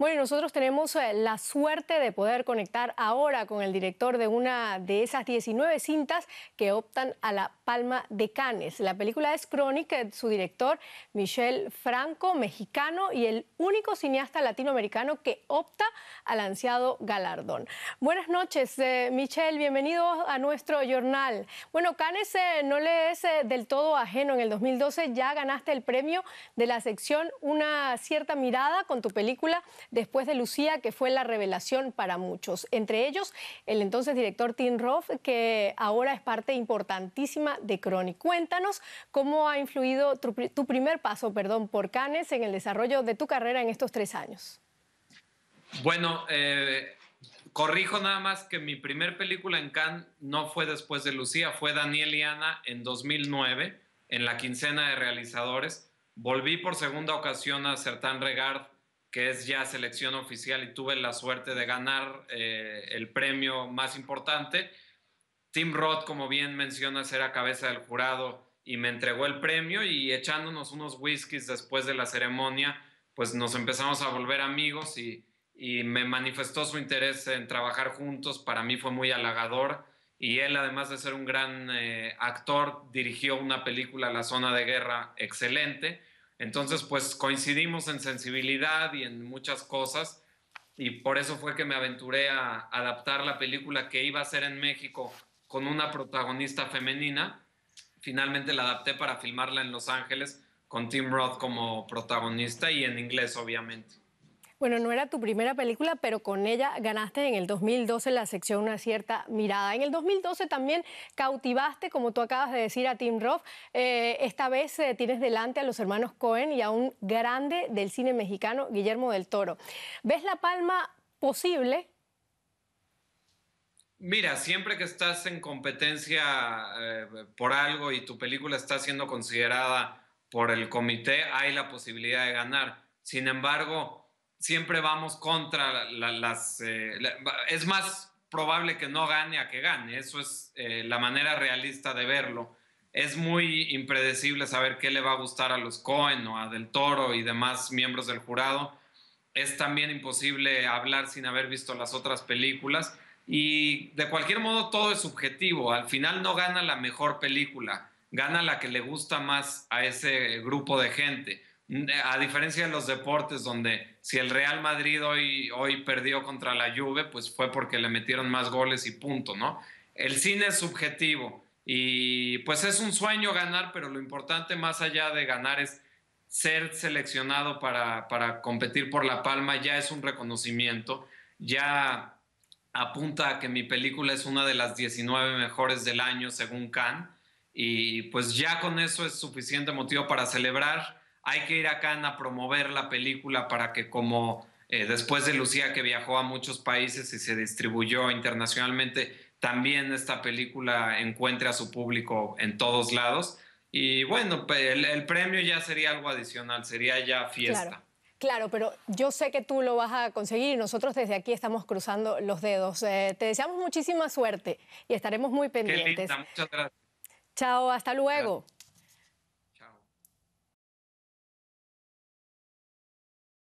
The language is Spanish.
Bueno, nosotros tenemos eh, la suerte de poder conectar ahora con el director de una de esas 19 cintas que optan a la Palma de Cannes. La película es Crónica, su director Michel Franco, mexicano y el único cineasta latinoamericano que opta al ansiado galardón. Buenas noches, eh, Michel, bienvenido a nuestro jornal. Bueno, Cannes eh, no le es del todo ajeno. En el 2012 ya ganaste el premio de la sección Una cierta mirada con tu película después de Lucía, que fue la revelación para muchos. Entre ellos, el entonces director Tim Roth, que ahora es parte importantísima de Chronic. Cuéntanos cómo ha influido tu, primer paso, perdón, por Cannes en el desarrollo de tu carrera en estos tres años. Bueno, eh, corrijo nada más que mi primer película en Cannes no fue después de Lucía, fue Daniel y Ana en 2009, en la quincena de realizadores. Volví por segunda ocasión a Certán Regard que es ya selección oficial y tuve la suerte de ganar eh, el premio más importante. Tim Roth, como bien mencionas, era cabeza del jurado y me entregó el premio y echándonos unos whiskies después de la ceremonia, pues nos empezamos a volver amigos y, me manifestó su interés en trabajar juntos. Para mí fue muy halagador y él, además de ser un gran eh, actor, dirigió una película, La Zona de Guerra, excelente entonces, pues coincidimos en sensibilidad y en muchas cosas y por eso fue que me aventuré a adaptar la película que iba a ser en México con una protagonista femenina. Finalmente la adapté para filmarla en Los Ángeles con Tim Roth como protagonista y en inglés, obviamente. Bueno, no era tu primera película, pero con ella ganaste en el 2012 la sección Una cierta mirada. En el 2012 también cautivaste, como tú acabas de decir, a Tim Roth. Eh, esta vez eh, tienes delante a los hermanos Cohen y a un grande del cine mexicano, Guillermo del Toro. ¿Ves la palma posible? Mira, siempre que estás en competencia eh, por algo y tu película está siendo considerada por el comité, hay la posibilidad de ganar. Sin embargo, siempre vamos contra las... Eh, es más probable que no gane a que gane, eso es eh, la manera realista de verlo. Es muy impredecible saber qué le va a gustar a los Cohen o a Del Toro y demás miembros del jurado. Es también imposible hablar sin haber visto las otras películas. Y de cualquier modo todo es subjetivo. Al final no gana la mejor película, gana la que le gusta más a ese grupo de gente a diferencia de los deportes donde si el Real Madrid hoy, hoy perdió contra la Juve, pues fue porque le metieron más goles y punto, ¿no? El cine es subjetivo y pues es un sueño ganar, pero lo importante más allá de ganar es ser seleccionado para, para competir por la palma, ya es un reconocimiento, ya apunta a que mi película es una de las 19 mejores del año según Cannes y pues ya con eso es suficiente motivo para celebrar hay que ir a Cannes a promover la película para que como eh, después de Lucía que viajó a muchos países y se distribuyó internacionalmente, también esta película encuentre a su público en todos lados. Y bueno, el, premio ya sería algo adicional, sería ya fiesta. Claro. pero yo sé que tú lo vas a conseguir y nosotros desde aquí estamos cruzando los dedos. Eh, te deseamos muchísima suerte y estaremos muy pendientes. Qué linda, muchas gracias. Chao, hasta luego.